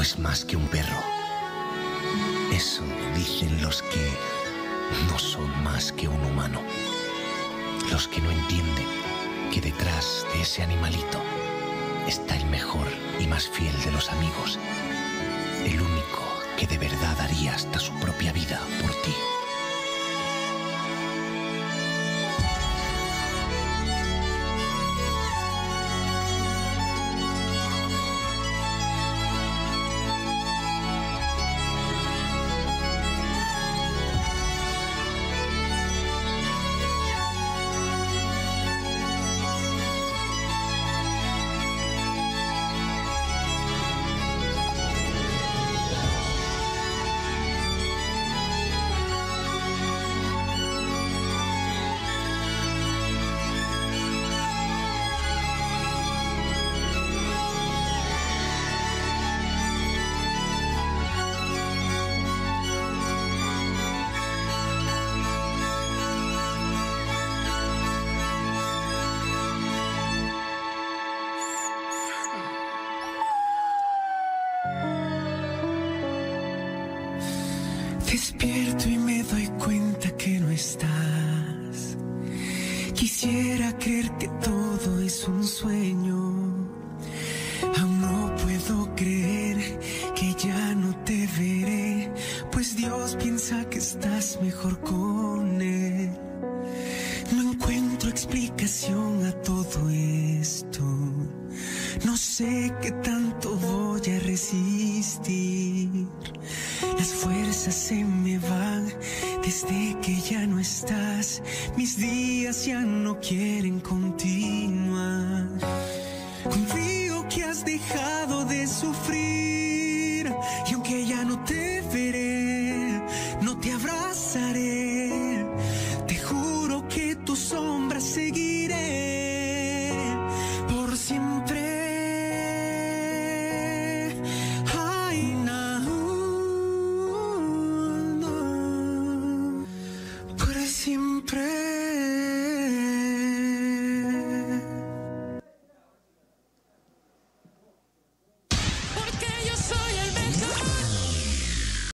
es más que un perro. Eso dicen los que no son más que un humano. Los que no entienden que detrás de ese animalito está el mejor y más fiel de los amigos. El único que de verdad daría hasta su propia vida Despierto y me doy cuenta que no estás. Quisiera creer que todo es un sueño. Aún no puedo creer que ya no te veré, pues Dios piensa que estás mejor con Él. Encuentro explicación a todo esto. No sé qué tanto voy a resistir. Las fuerzas se me van desde que ya no estás. Mis días ya no quieren continuar. Confío que has dejado.